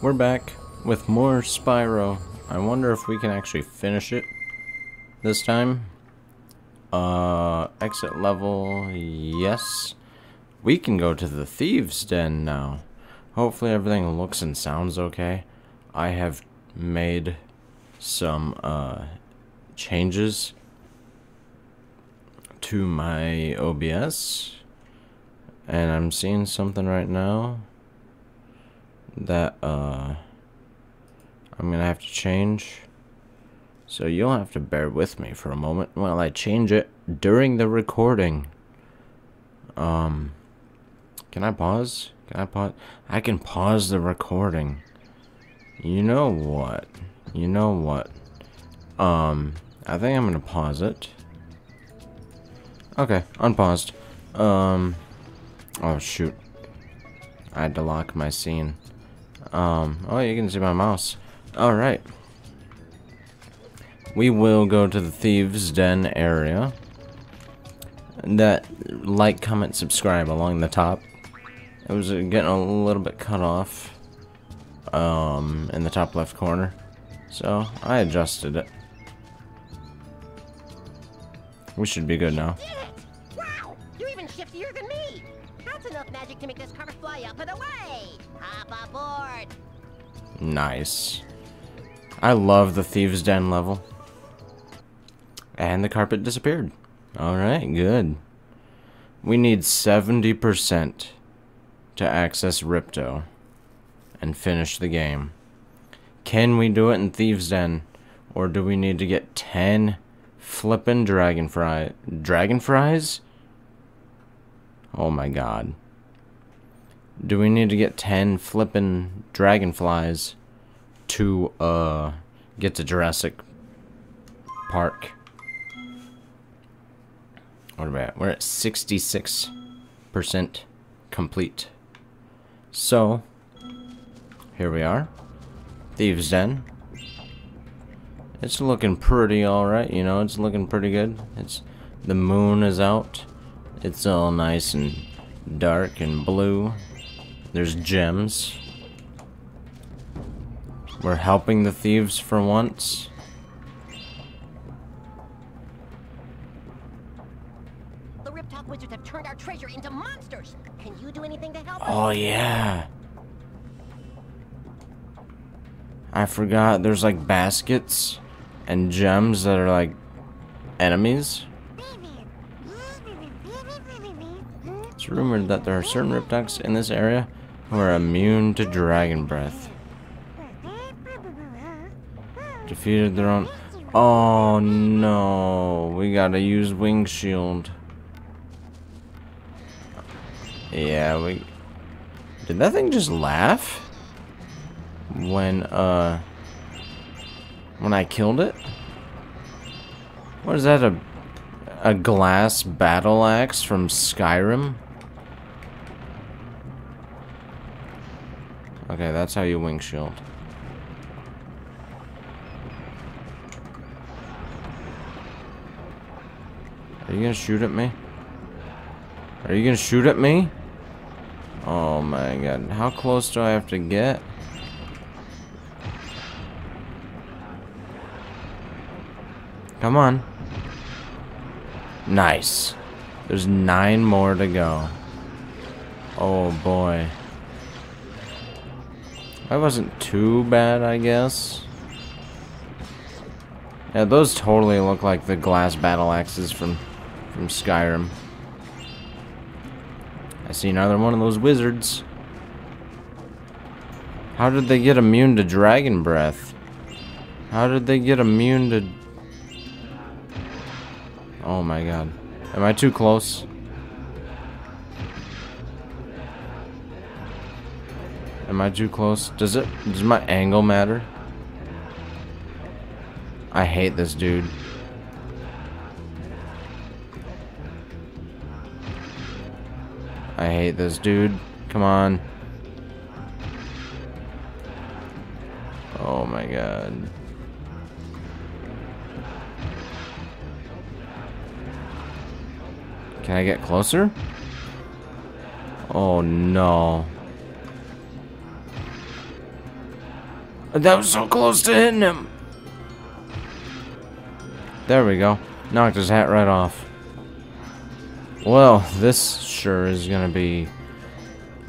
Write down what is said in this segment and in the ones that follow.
we're back with more Spyro. I wonder if we can actually finish it this time. Uh, exit level, yes. We can go to the Thieves' Den now. Hopefully everything looks and sounds okay. I have made some, uh, changes to my OBS. And I'm seeing something right now that, uh, I'm gonna have to change. So you'll have to bear with me for a moment while I change it during the recording. Um, can I pause? Can I pause? I can pause the recording. You know what? You know what? Um, I think I'm gonna pause it. Okay, unpaused. Um, oh shoot. I had to lock my scene. Um, oh, you can see my mouse. Alright. We will go to the Thieves' Den area. That, like, comment, subscribe along the top. It was uh, getting a little bit cut off. Um, in the top left corner. So, I adjusted it. We should be good now. Wow, you're even shiftier than me. That's enough magic to make this car fly up and away. Hop aboard. Nice. I love the Thieves' Den level. And the carpet disappeared. Alright, good. We need 70% to access Ripto and finish the game. Can we do it in Thieves' Den? Or do we need to get 10 flippin' dragon fry dragon fries? Oh my god. Do we need to get 10 flippin' dragonflies to uh get to Jurassic Park? What are we? We're at 66% complete. So, here we are. Thieves' Den. It's looking pretty alright, you know, it's looking pretty good. It's the moon is out. It's all nice and dark and blue. There's gems. We're helping the thieves for once. The Riptoc wizards have turned our treasure into monsters. Can you do anything to help? Oh yeah. I forgot there's like baskets and gems that are like enemies. It's rumored that there are certain Riptocs in this area who are immune to dragon breath. Defeated their own. Oh no, we gotta use wing shield. Yeah, we. Did that thing just laugh? When, uh. When I killed it? What is that, a. A glass battle axe from Skyrim? Okay, that's how you wing shield. Are you gonna shoot at me? Are you gonna shoot at me? Oh my god. How close do I have to get? Come on. Nice. There's nine more to go. Oh boy. That wasn't too bad, I guess. Yeah, those totally look like the glass battle axes from from Skyrim. I see another one of those wizards. How did they get immune to dragon breath? How did they get immune to... Oh my god. Am I too close? Am I too close? Does it... Does my angle matter? I hate this dude. I hate this dude. Come on. Oh my god. Can I get closer? Oh no. That was so close to hitting him. There we go. Knocked his hat right off. Well, this sure is gonna be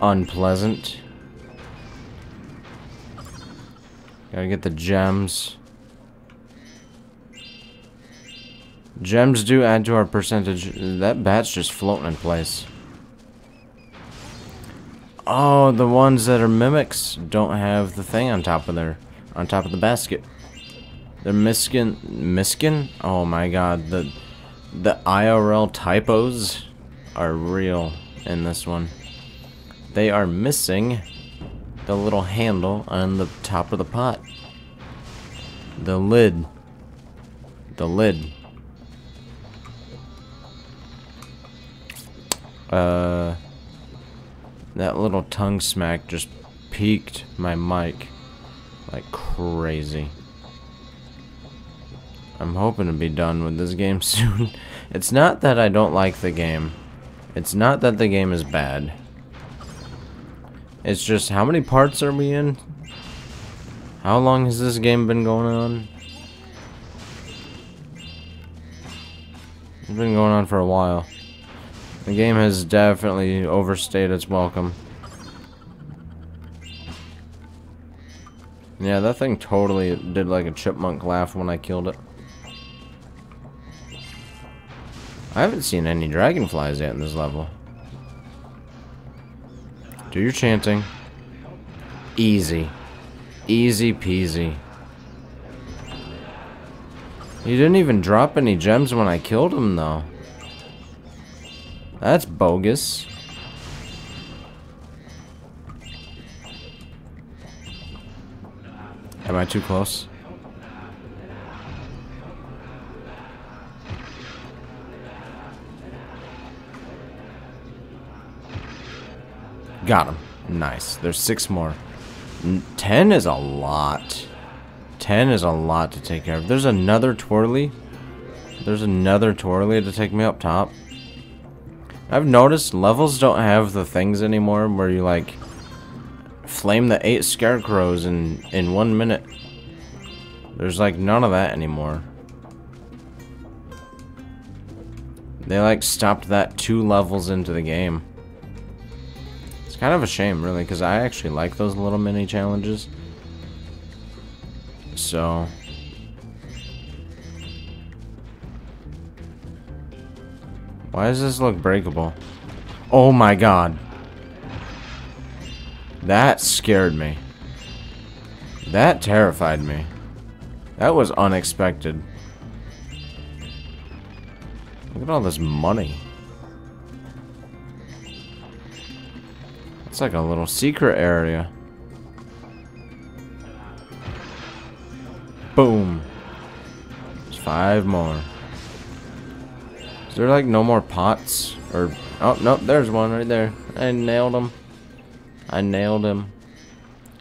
unpleasant. Gotta get the gems. Gems do add to our percentage. That bat's just floating in place. Oh, the ones that are mimics don't have the thing on top of their, on top of the basket. They're miskin, miskin? Oh my god, the, the IRL typos are real in this one. They are missing the little handle on the top of the pot. The lid. The lid. Uh, that little tongue smack just peaked my mic like crazy. I'm hoping to be done with this game soon. it's not that I don't like the game. It's not that the game is bad. It's just how many parts are we in? How long has this game been going on? It's been going on for a while. The game has definitely overstayed its welcome. Yeah, that thing totally did like a chipmunk laugh when I killed it. I haven't seen any dragonflies yet in this level. Do your chanting. Easy. Easy peasy. He didn't even drop any gems when I killed him, though. That's bogus. Am I too close? Got him. Nice. There's six more. Ten is a lot. Ten is a lot to take care of. There's another twirly. There's another twirly to take me up top. I've noticed levels don't have the things anymore where you like flame the eight scarecrows in in one minute. There's like none of that anymore. They like stopped that two levels into the game. It's kind of a shame really because I actually like those little mini challenges. So Why does this look breakable? Oh my god. That scared me. That terrified me. That was unexpected. Look at all this money. It's like a little secret area. Boom. There's five more. Is there like no more pots? Or, oh, nope, there's one right there. I nailed him. I nailed him.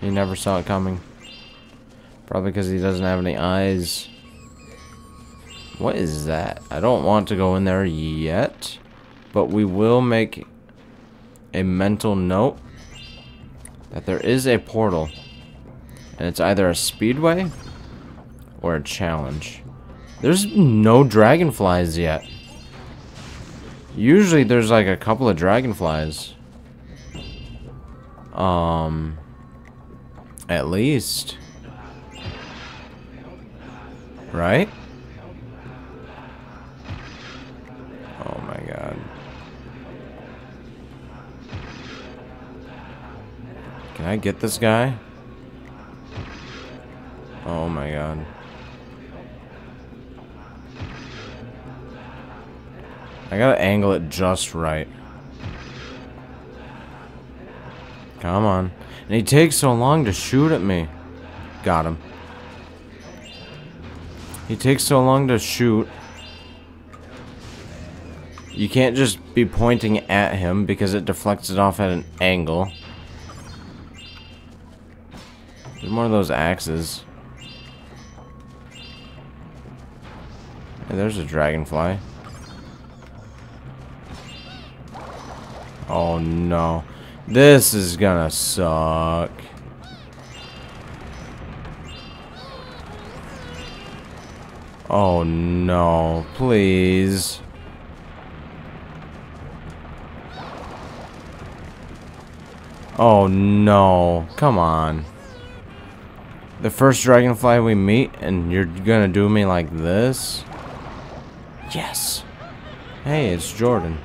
He never saw it coming. Probably because he doesn't have any eyes. What is that? I don't want to go in there yet. But we will make a mental note that there is a portal. And it's either a speedway or a challenge. There's no dragonflies yet. Usually there's like a couple of dragonflies. Um, at least. Right? Oh my god. Can I get this guy? Oh my god. I gotta angle it just right. Come on. And he takes so long to shoot at me. Got him. He takes so long to shoot. You can't just be pointing at him because it deflects it off at an angle. There's more of those axes. Hey, there's a dragonfly. Oh no. This is gonna suck. Oh no, please. Oh no, come on. The first dragonfly we meet and you're gonna do me like this? Yes. Hey, it's Jordan.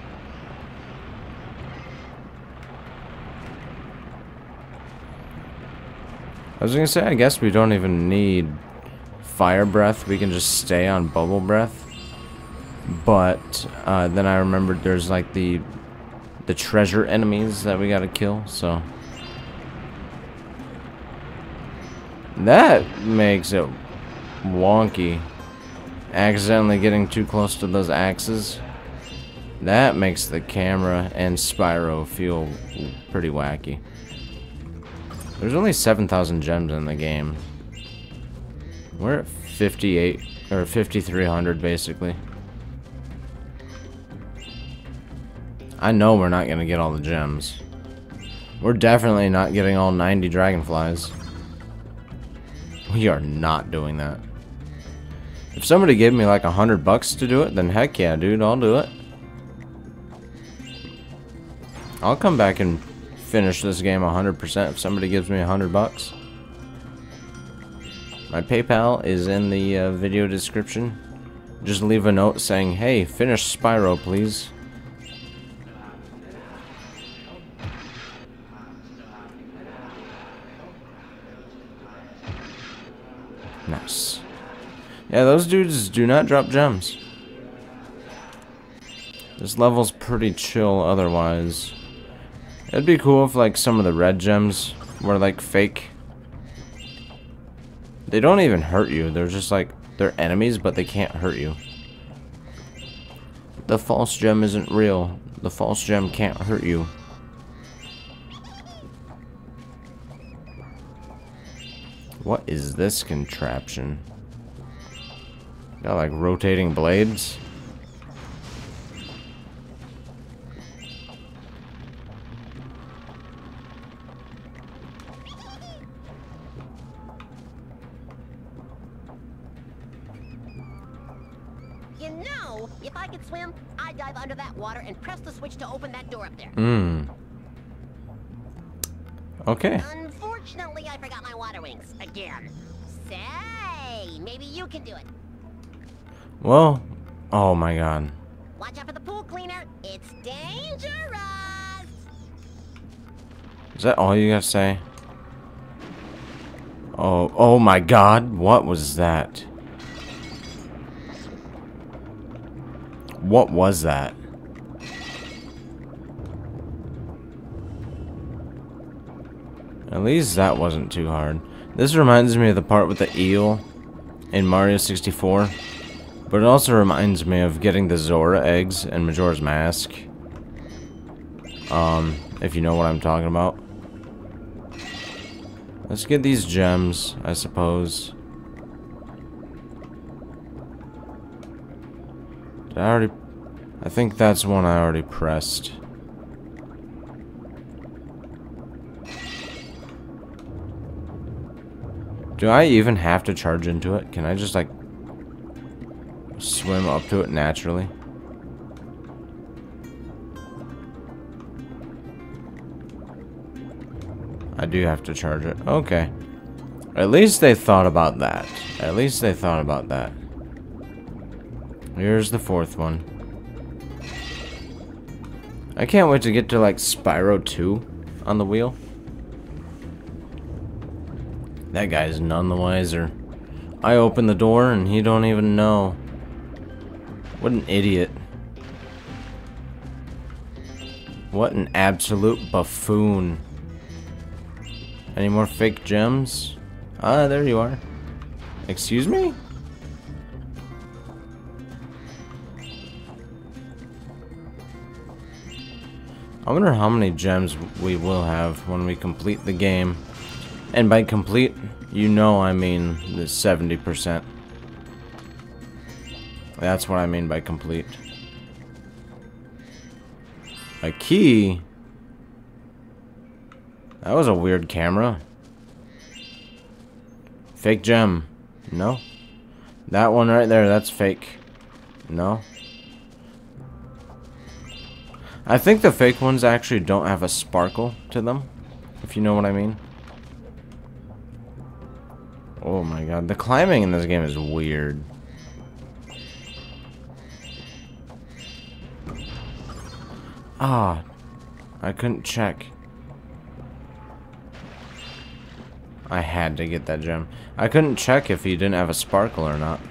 I was gonna say, I guess we don't even need fire breath. We can just stay on bubble breath. But uh, then I remembered there's like the the treasure enemies that we gotta kill. So that makes it wonky. Accidentally getting too close to those axes. That makes the camera and Spyro feel pretty wacky. There's only 7,000 gems in the game. We're at 58, or 5,300 basically. I know we're not to get all the gems. We're definitely not getting all 90 dragonflies. We are not doing that. If somebody gave me like a hundred bucks to do it, then heck yeah, dude, I'll do it. I'll come back and finish this game 100% if somebody gives me hundred bucks. My PayPal is in the uh, video description. Just leave a note saying, hey, finish Spyro, please. Nice. Yeah, those dudes do not drop gems. This level's pretty chill otherwise. It'd be cool if like some of the red gems were like fake. They don't even hurt you. They're just like, they're enemies, but they can't hurt you. The false gem isn't real. The false gem can't hurt you. What is this contraption? Got like rotating blades? You know, if I could swim, I'd dive under that water and press the switch to open that door up there. Hmm. Okay. Unfortunately, I forgot my water wings again. Say, maybe you can do it. Well, oh my god. Watch out for the pool cleaner. It's dangerous. Is that all you gotta say? Oh, oh my god, what was that? What was that? At least that wasn't too hard. This reminds me of the part with the eel in Mario 64. But it also reminds me of getting the Zora eggs and Majora's Mask. Um, if you know what I'm talking about. Let's get these gems, I suppose. Did I already... I think that's one I already pressed. Do I even have to charge into it? Can I just, like, swim up to it naturally? I do have to charge it. Okay. At least they thought about that. At least they thought about that. Here's the fourth one. I can't wait to get to like Spyro 2 on the wheel. That guy's none the wiser. I open the door and he don't even know. What an idiot. What an absolute buffoon. Any more fake gems? Ah, there you are. Excuse me? I wonder how many gems we will have when we complete the game. And by complete, you know I mean the 70%. That's what I mean by complete. A key? That was a weird camera. Fake gem. No. That one right there, that's fake. No? I think the fake ones actually don't have a sparkle to them, if you know what I mean. Oh my god, the climbing in this game is weird. Ah, I couldn't check. I had to get that gem. I couldn't check if he didn't have a sparkle or not.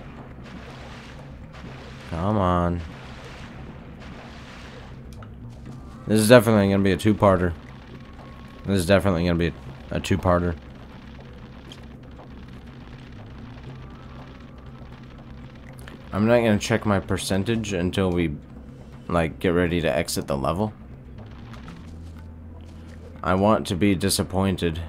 Come on. This is definitely going to be a two-parter. This is definitely going to be a, two-parter. I'm not going to check my percentage until we, like, get ready to exit the level. I want to be disappointed.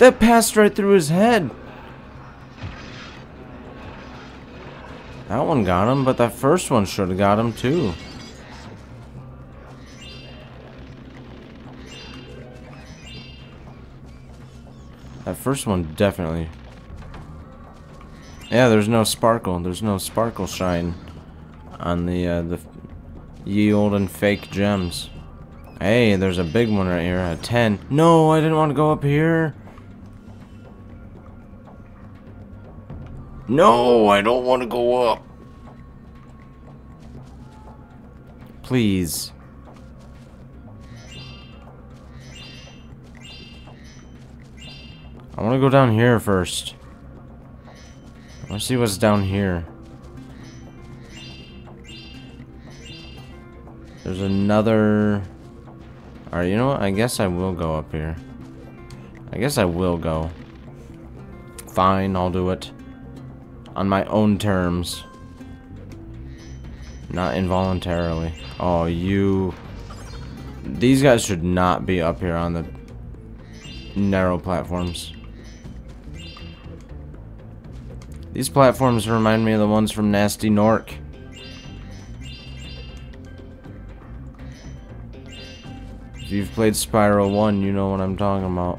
That passed right through his head. That one got him, but that first one should have got him too. That first one definitely. Yeah, there's no sparkle. There's no sparkle shine on the uh, the ye olden fake gems. Hey, there's a big one right here, a 10. No, I didn't want to go up here. No, I don't want to go up. Please. I want to go down here first. I want to see what's down here. There's another... Alright, you know what? I guess I will go up here. I guess I will go. Fine, I'll do it on my own terms. Not involuntarily. Oh, you... These guys should not be up here on the narrow platforms. These platforms remind me of the ones from Nasty Gnorc. If you've played Spyro 1, you know what I'm talking about.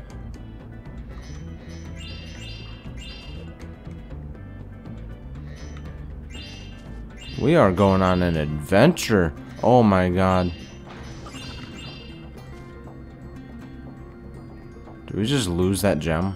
We are going on an adventure. Oh my god. Did we just lose that gem?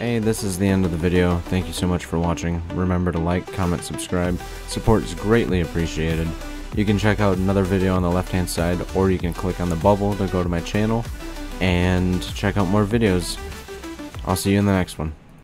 Hey, this is the end of the video. Thank you so much for watching. Remember to like, comment, subscribe. Support is greatly appreciated. You can check out another video on the left hand side, or you can click on the bubble to go to my channel and check out more videos. I'll see you in the next one.